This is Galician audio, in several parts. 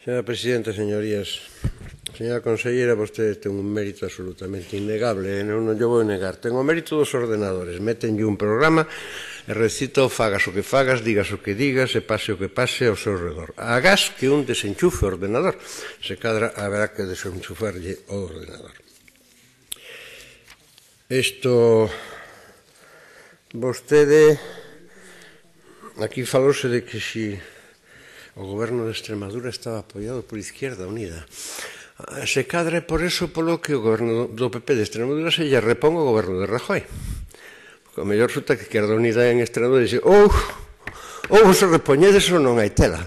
Señora Presidenta, señorías, señora Conselleira, vostede ten un mérito absolutamente innegable, eh, non, non lle vou negar. Ten o mérito dos ordenadores, metenlle un programa e recito, fagas o que fagas, digas o que digas e pase o que pase ao seu redor. Hagas que un desenchufe o ordenador, se cadra haberá que desenchufarlle o ordenador. Isto vostede aquí falouse de que si o goberno de Extremadura estaba apoiado por Izquierda Unida. Ah, se cadra por eso polo que o goberno do PP de Extremadura se lle repón o goberno de Rajoy. Porque o mellor resulta que Izquierda Unida en Extremadura dice ou, ou vos repoñedes ou non hai tela.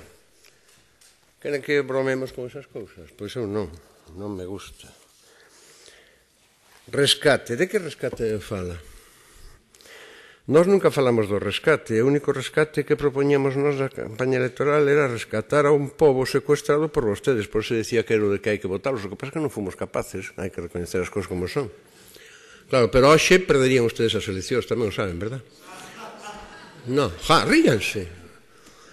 Queren que bromemos con esas cousas? Pois eu non, non me gusta. Rescate, de que rescate fala? Nós nunca falamos do rescate, o único rescate que propoñemos nos na campaña electoral era rescatar a un pobo secuestrado por vostedes, por se decía que era de que hai que votarlos, o que pasa que non fomos capaces, hai que recoñecer as cousas como son. Claro, pero hoxe perderían ustedes as eleccións, tamén o saben, verdad? No, ja, ríanse.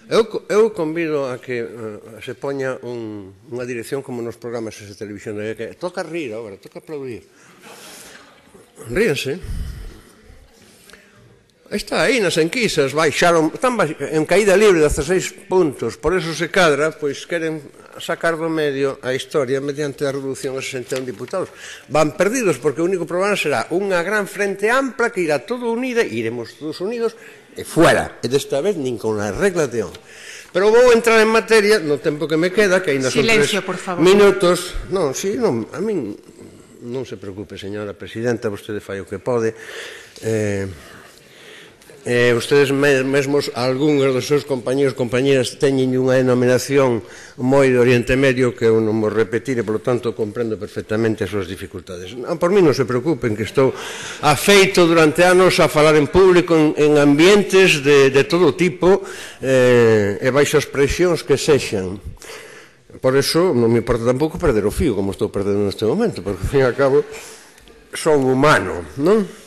Eu, eu convido a que uh, se poña un, unha dirección como nos programas de televisión, que toca rir agora, toca aplaudir. Ríanse. Ríanse. Está aí nas enquisas, baixaron, están en caída libre 16 puntos, por eso se cadra, pois queren sacar do medio a historia mediante a reducción a 61 diputados. Van perdidos porque o único problema será unha gran frente ampla que irá todo unida, iremos todos unidos, e fuera, e desta vez nin con a regla de on. Pero vou entrar en materia no tempo que me queda, que ainda son Silencio, por favor. minutos. Non, si, sí, non, a min non se preocupe, señora presidenta, vostede fai o que pode. Eh, eh, ustedes mesmos algúns dos seus compañeros compañeras teñen unha denominación moi do Oriente Medio que eu non vou repetir e polo tanto comprendo perfectamente as súas dificultades por mí non se preocupen que estou afeito durante anos a falar en público en, en ambientes de, de todo tipo eh, e baixo as presións que sexan por eso non me importa tampouco perder o fío como estou perdendo neste momento porque ao fin e ao cabo son humano non?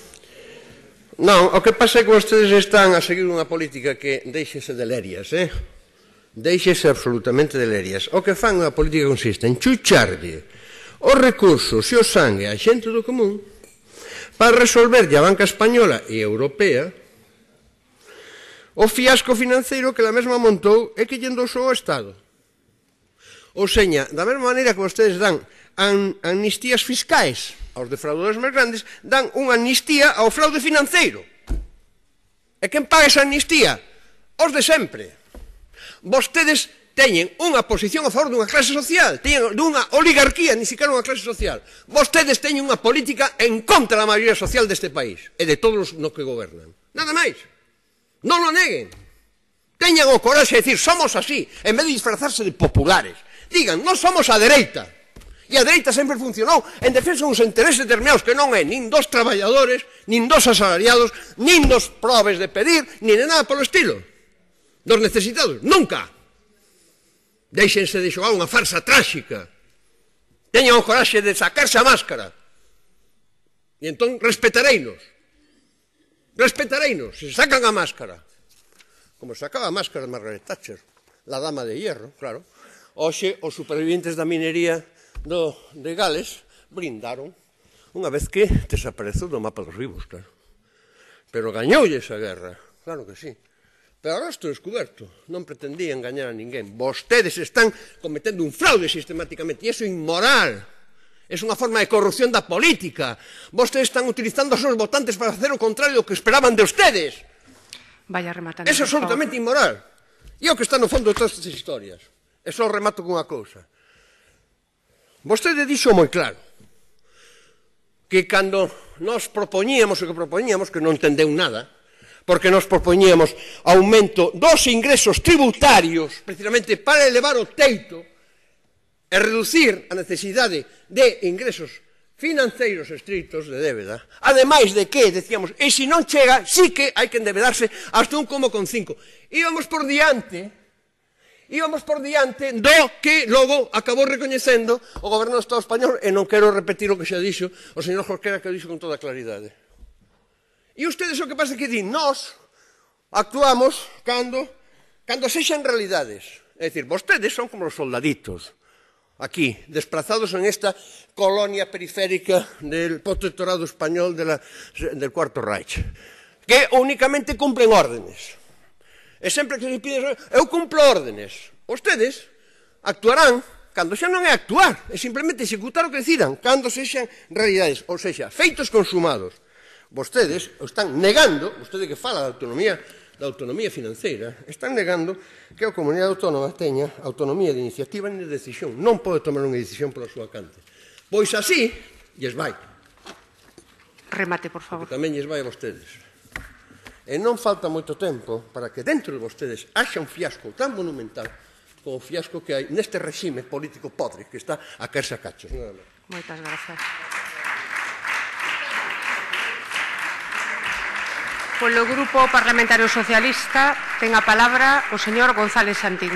Non, o que pasa é que vostedes están a seguir unha política que deixese de lerias, eh? Deixese absolutamente de lerias. O que fan unha política consiste en chucharlle os recursos e o sangue a xente do común para resolverlle a banca española e europea o fiasco financeiro que la mesma montou e que lle endosou o Estado. Ou seña, da mesma maneira que vostedes dan an amnistías fiscais, aos defraudadores máis grandes, dan unha amnistía ao fraude financeiro. E quen paga esa amnistía? Os de sempre. Vostedes teñen unha posición a favor dunha clase social, teñen dunha oligarquía, ni siquiera unha clase social. Vostedes teñen unha política en contra da maioría social deste país e de todos os no que gobernan. Nada máis. Non lo neguen. Teñan o coraxe de decir, somos así, en vez de disfrazarse de populares. Digan, non somos a dereita, E a dereita sempre funcionou en defensa uns intereses determinados que non é nin dos traballadores, nin dos asalariados, nin dos probes de pedir, nin de nada polo estilo. Dos necesitados. Nunca. Deixense de xogar unha farsa tráxica. Teñan o coraxe de sacarse a máscara. E entón respetareinos. Respetareinos. Se sacan a máscara. Como sacaba a máscara Margaret Thatcher, la dama de hierro, claro. Oxe, os supervivientes da minería do, de Gales brindaron unha vez que desapareceu do mapa dos vivos, claro. Pero gañoulle esa guerra, claro que sí. Pero o estou descoberto, non pretendían gañar a ninguén. Vostedes están cometendo un fraude sistemáticamente, e iso é inmoral. É unha forma de corrupción da política. Vostedes están utilizando os seus votantes para facer o contrario do que esperaban de ustedes. Vaya rematando. É absolutamente inmoral. E o que está no fondo de todas estas historias. E só remato cunha cousa. Vostede dixo moi claro que cando nos propoñíamos o que propoñíamos, que non entendeu nada, porque nos propoñíamos aumento dos ingresos tributarios precisamente para elevar o teito e reducir a necesidade de ingresos financeiros estritos de débeda. Ademais de que, decíamos, e se non chega, sí que hai que endebedarse hasta un 1,5. Íbamos por diante íbamos por diante do que logo acabou recoñecendo o goberno do Estado español e non quero repetir o que xa dixo o señor Jorquera que o dixo con toda claridade. E ustedes o que pasa que din, nós actuamos cando, cando sexan realidades. É dicir, vostedes son como os soldaditos aquí, desplazados en esta colonia periférica del protectorado español de la, del Cuarto Reich, que únicamente cumplen órdenes. E sempre que se pide, eu cumplo órdenes. Ustedes actuarán cando xa non é actuar, é simplemente executar o que decidan, cando sexan realidades, ou seja, feitos consumados. Vostedes están negando, vostede que fala da autonomía, da autonomía financeira, están negando que a comunidade autónoma teña autonomía de iniciativa e de decisión. Non pode tomar unha decisión pola súa cante. Pois así, lles vai. Remate, por favor. Porque tamén lles vai a vostedes. E non falta moito tempo para que dentro de vostedes haxa un fiasco tan monumental como o fiasco que hai neste regime político podre que está a caerse a cachos. Moitas grazas. Polo Grupo Parlamentario Socialista ten a palabra o señor González Santín.